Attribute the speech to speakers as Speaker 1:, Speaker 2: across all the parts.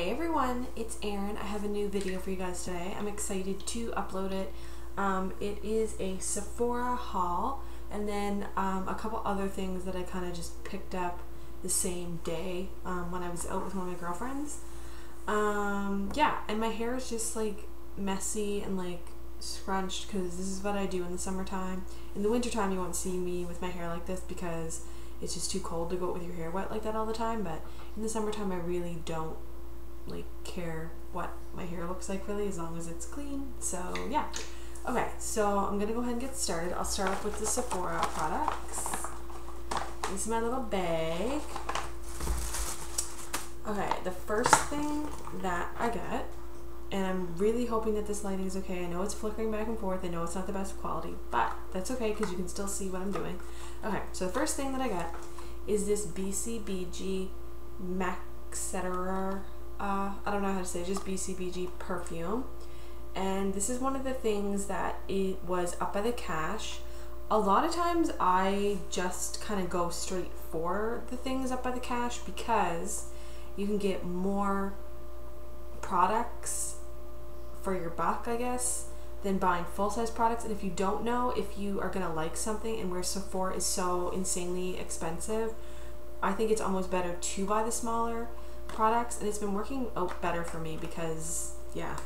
Speaker 1: Hey everyone, it's Erin. I have a new video for you guys today. I'm excited to upload it. Um, it is a Sephora haul and then um, a couple other things that I kind of just picked up the same day um, when I was out with one of my girlfriends. Um, yeah, and my hair is just like messy and like scrunched because this is what I do in the summertime. In the wintertime, you won't see me with my hair like this because it's just too cold to go with your hair wet like that all the time. But in the summertime, I really don't like care what my hair looks like really as long as it's clean. So yeah. Okay, so I'm gonna go ahead and get started. I'll start off with the Sephora products. This is my little bag. Okay, the first thing that I got, and I'm really hoping that this lighting is okay. I know it's flickering back and forth. I know it's not the best quality, but that's okay because you can still see what I'm doing. Okay, so the first thing that I got is this BCBG Maxeterer uh, I don't know how to say, just BCBG perfume. And this is one of the things that it was up by the cash. A lot of times I just kind of go straight for the things up by the cash because you can get more products for your buck, I guess, than buying full size products. And if you don't know if you are going to like something and where Sephora is so insanely expensive, I think it's almost better to buy the smaller products and it's been working out better for me because yeah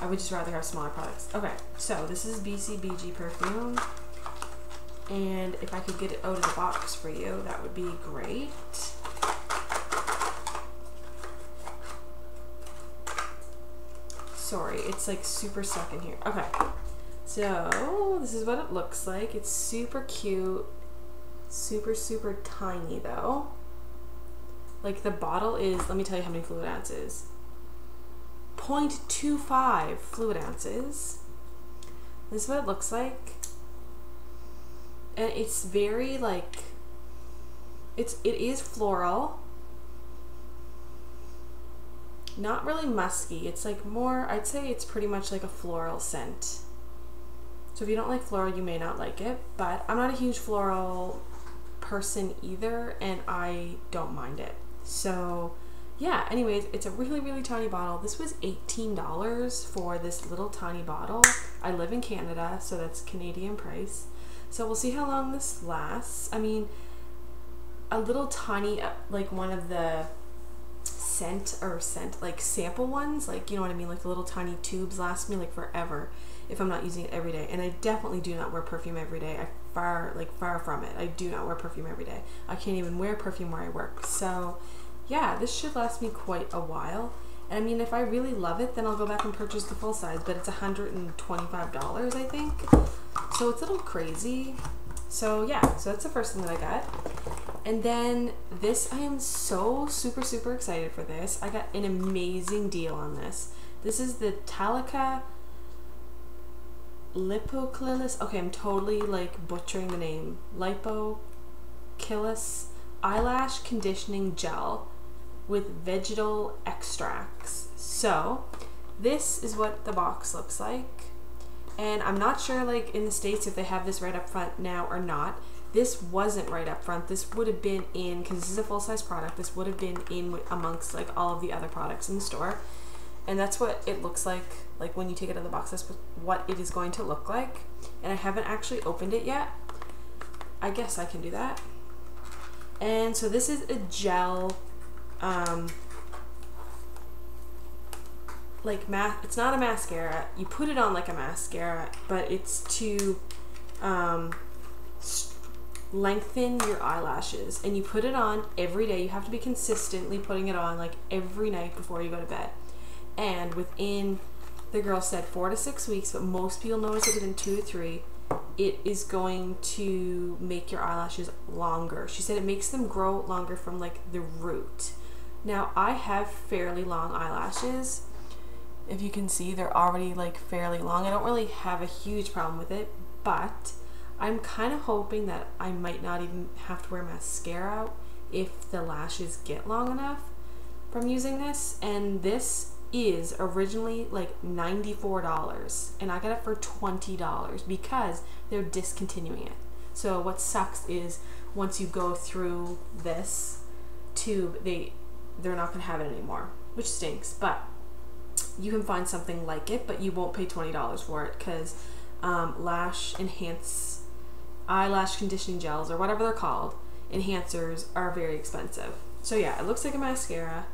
Speaker 1: I would just rather have smaller products. Okay so this is BCBG perfume. And if I could get it out of the box for you that would be great. Sorry it's like super stuck in here. Okay so this is what it looks like. It's super cute. Super super tiny though like the bottle is, let me tell you how many fluid ounces. 0.25 fluid ounces. This is what it looks like. And it's very like, it's, it is floral. Not really musky. It's like more, I'd say it's pretty much like a floral scent. So if you don't like floral, you may not like it, but I'm not a huge floral person either, and I don't mind it. So yeah, anyways, it's a really, really tiny bottle. This was $18 for this little tiny bottle. I live in Canada, so that's Canadian price. So we'll see how long this lasts. I mean, a little tiny, uh, like one of the scent or scent, like sample ones, like, you know what I mean? Like the little tiny tubes last me like forever if I'm not using it every day. And I definitely do not wear perfume every day. I far, like far from it. I do not wear perfume every day. I can't even wear perfume where I work. So yeah, this should last me quite a while. And I mean, if I really love it, then I'll go back and purchase the full size, but it's $125, I think. So it's a little crazy. So yeah, so that's the first thing that I got. And then this, I am so super, super excited for this. I got an amazing deal on this. This is the Talika Lipokillis. Okay, I'm totally like butchering the name. Lipokillis eyelash conditioning gel with vegetal extracts. So, this is what the box looks like. And I'm not sure like in the States if they have this right up front now or not. This wasn't right up front. This would have been in, because this is a full-size product, this would have been in amongst like all of the other products in the store. And that's what it looks like, like when you take it out of the box, that's what it is going to look like. And I haven't actually opened it yet. I guess I can do that. And so this is a gel um, like ma- it's not a mascara. You put it on like a mascara, but it's to um, lengthen your eyelashes. And you put it on every day. You have to be consistently putting it on like every night before you go to bed. And within, the girl said four to six weeks, but most people notice it within two to three it is going to make your eyelashes longer. She said it makes them grow longer from like the root. Now I have fairly long eyelashes. If you can see, they're already like fairly long. I don't really have a huge problem with it, but I'm kind of hoping that I might not even have to wear mascara out if the lashes get long enough from using this. And this is originally like $94 and I got it for $20 because they're discontinuing it. So what sucks is once you go through this tube, they they're not going to have it anymore, which stinks. But you can find something like it, but you won't pay twenty dollars for it because um, lash enhance eyelash conditioning gels or whatever they're called enhancers are very expensive. So yeah, it looks like a mascara,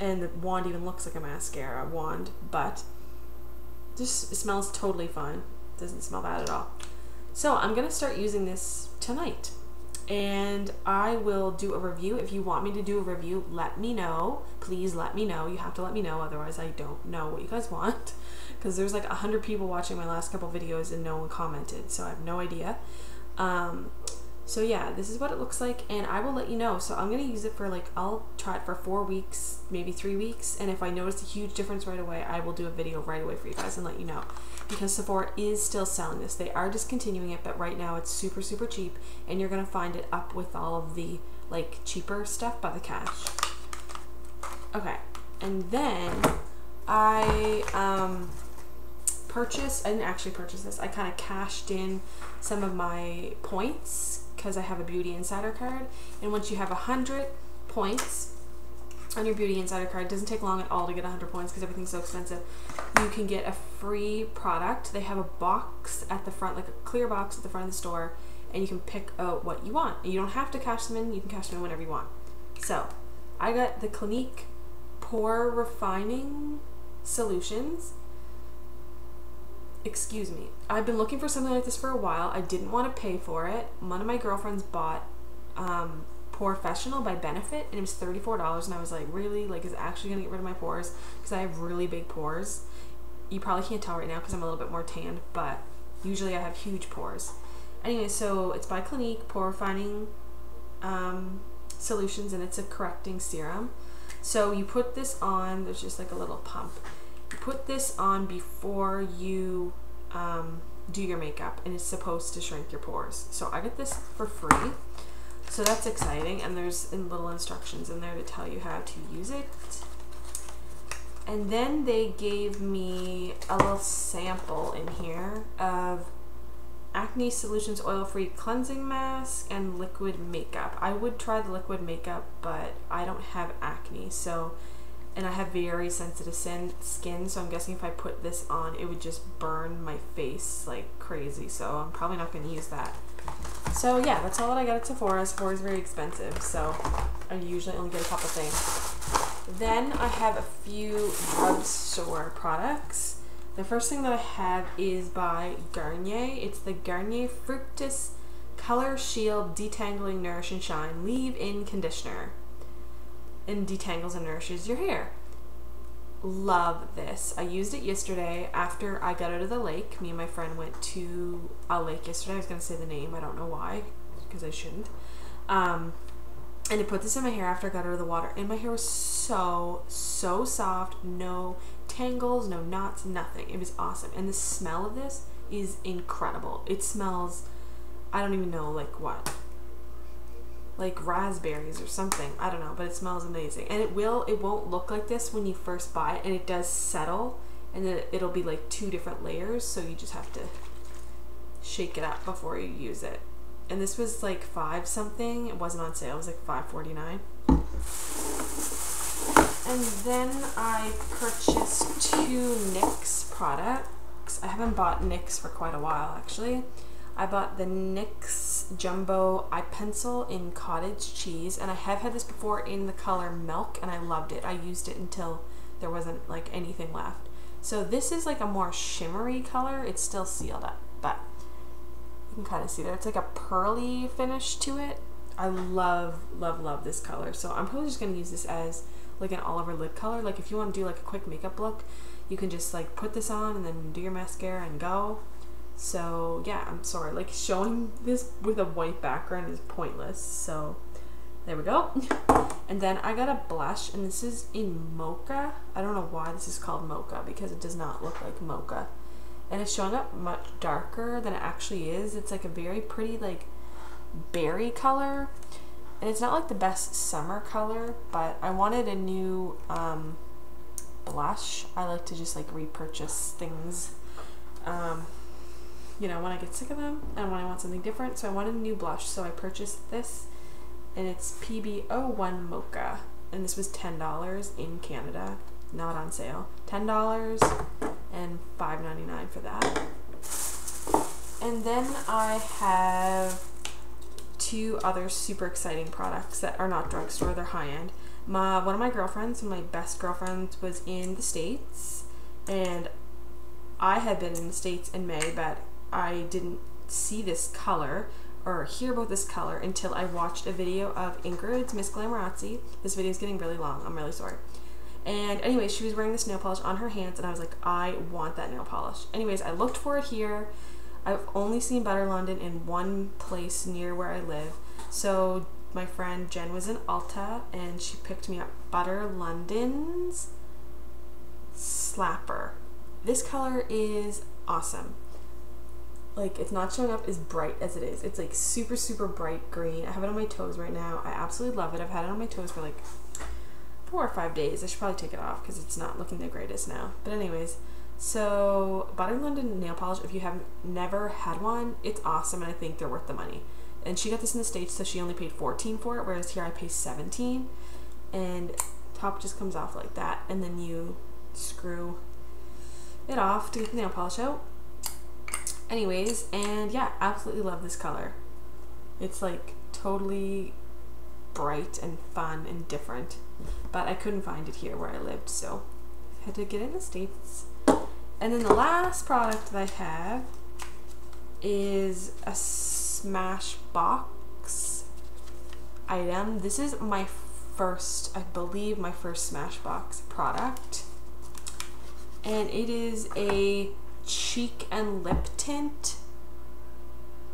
Speaker 1: and the wand even looks like a mascara wand, but this smells totally fine. Doesn't smell bad at all. So I'm gonna start using this tonight and I will do a review. If you want me to do a review, let me know. Please let me know. You have to let me know, otherwise I don't know what you guys want. Because there's like a hundred people watching my last couple videos and no one commented, so I have no idea. Um, so yeah, this is what it looks like, and I will let you know. So I'm gonna use it for like I'll try it for four weeks, maybe three weeks, and if I notice a huge difference right away, I will do a video right away for you guys and let you know. Because Sephora is still selling this. They are discontinuing it, but right now it's super super cheap, and you're gonna find it up with all of the like cheaper stuff by the cash. Okay, and then I um purchased. I didn't actually purchase this. I kind of cashed in some of my points because I have a Beauty Insider card. And once you have a hundred points on your Beauty Insider card, it doesn't take long at all to get 100 points because everything's so expensive. You can get a free product. They have a box at the front, like a clear box at the front of the store, and you can pick out what you want. And you don't have to cash them in. You can cash them in whenever you want. So, I got the Clinique Pore Refining Solutions excuse me. I've been looking for something like this for a while. I didn't want to pay for it. One of my girlfriends bought um, POREfessional by Benefit, and it was thirty-four dollars. And I was like, really? Like, is it actually gonna get rid of my pores? Because I have really big pores. You probably can't tell right now because I'm a little bit more tanned, but usually I have huge pores. Anyway, so it's by Clinique Pore Refining um, Solutions, and it's a correcting serum. So you put this on. There's just like a little pump put this on before you um, do your makeup and it's supposed to shrink your pores. So I get this for free. So that's exciting and there's little instructions in there to tell you how to use it. And then they gave me a little sample in here of Acne Solutions Oil-Free Cleansing Mask and Liquid Makeup. I would try the liquid makeup, but I don't have acne, so and I have very sensitive skin, so I'm guessing if I put this on, it would just burn my face like crazy. So I'm probably not going to use that. So yeah, that's all that I got at Sephora. Sephora is very expensive, so I usually only get a couple things. Then I have a few drugstore products. The first thing that I have is by Garnier. It's the Garnier Fructis Color Shield Detangling Nourish and Shine Leave-In Conditioner and detangles and nourishes your hair. Love this. I used it yesterday after I got out of the lake. Me and my friend went to a lake yesterday. I was going to say the name. I don't know why, because I shouldn't. Um, and I put this in my hair after I got out of the water, and my hair was so, so soft. No tangles, no knots, nothing. It was awesome. And the smell of this is incredible. It smells, I don't even know, like what? Like raspberries or something. I don't know, but it smells amazing. And it will it won't look like this when you first buy it and it does settle and then it'll be like two different layers, so you just have to shake it up before you use it. And this was like 5 something. It wasn't on sale. It was like 5.49. And then I purchased two NYX products. I haven't bought NYX for quite a while actually. I bought the NYX Jumbo Eye Pencil in Cottage Cheese, and I have had this before in the color Milk, and I loved it. I used it until there wasn't like anything left. So this is like a more shimmery color. It's still sealed up, but you can kind of see that it's like a pearly finish to it. I love, love, love this color. So I'm probably just gonna use this as like an all over lid color. Like if you want to do like a quick makeup look, you can just like put this on and then do your mascara and go. So yeah, I'm sorry. Like showing this with a white background is pointless. So there we go. And then I got a blush, and this is in Mocha. I don't know why this is called Mocha because it does not look like Mocha. And it's showing up much darker than it actually is. It's like a very pretty like berry color. And it's not like the best summer color, but I wanted a new um, blush. I like to just like repurchase things. Um, you know, when I get sick of them and when I want something different. So I wanted a new blush, so I purchased this and it's PB01 Mocha. And this was $10 in Canada, not on sale. $10 and $5.99 for that. And then I have two other super exciting products that are not drugstore, they're high end. My one of my girlfriends, one of my best girlfriend, was in the States and I had been in the States in May, but I didn't see this color or hear about this color until I watched a video of Ingrid's Miss Glamorazzi. This video is getting really long. I'm really sorry. And anyways, she was wearing this nail polish on her hands, and I was like, I want that nail polish. Anyways, I looked for it here. I've only seen Butter London in one place near where I live. So my friend Jen was in Ulta, and she picked me up Butter London's Slapper. This color is awesome like it's not showing up as bright as it is. It's like super super bright green. I have it on my toes right now. I absolutely love it. I've had it on my toes for like four or five days. I should probably take it off because it's not looking the greatest now. But anyways, so Butter London nail polish. If you have never had one, it's awesome, and I think they're worth the money. And she got this in the states, so she only paid 14 for it, whereas here I pay 17. And top just comes off like that, and then you screw it off to get the nail polish out anyways, and yeah, absolutely love this color. It's like totally bright and fun and different. But I couldn't find it here where I lived, so I had to get in the States. And then the last product that I have is a Smashbox item. This is my first, I believe, my first Smashbox product. And it is a cheek and lip tint.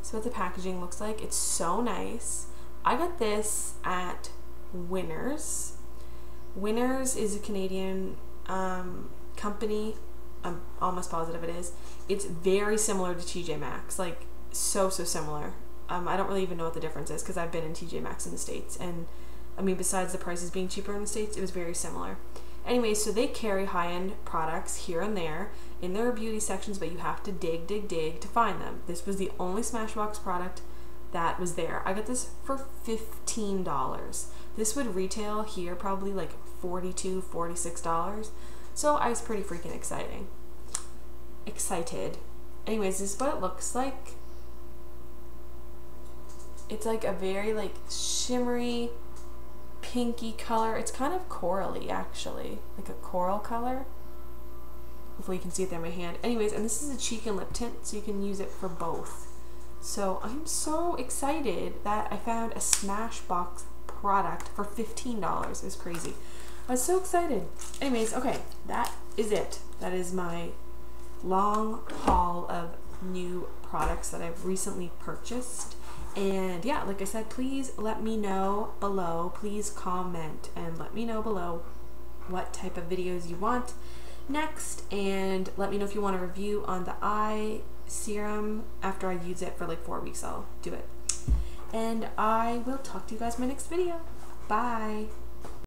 Speaker 1: So what the packaging looks like. It's so nice. I got this at Winners. Winners is a Canadian um, company. I'm almost positive it is. It's very similar to TJ Maxx, like so so similar. Um, I don't really even know what the difference is because I've been in TJ Maxx in the states, and I mean besides the prices being cheaper in the states, it was very similar. Anyway, so they carry high end products here and there in their beauty sections, but you have to dig, dig, dig to find them. This was the only Smashbox product that was there. I got this for $15. This would retail here probably like $42, $46. So I was pretty freaking exciting. Excited. Anyways, this is what it looks like. It's like a very like shimmery pinky color. It's kind of corally actually, like a coral color. Hopefully you can see it there in my hand. Anyways, and this is a cheek and lip tint, so you can use it for both. So I'm so excited that I found a Smashbox product for $15. It was crazy. I was so excited. Anyways, okay, that is it. That is my long haul of new products that I've recently purchased. And yeah, like I said, please let me know below. Please comment and let me know below what type of videos you want next. And let me know if you want a review on the eye serum after I use it for like four weeks. I'll do it. And I will talk to you guys in my next video. Bye.